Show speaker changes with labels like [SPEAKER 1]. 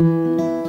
[SPEAKER 1] Música hum.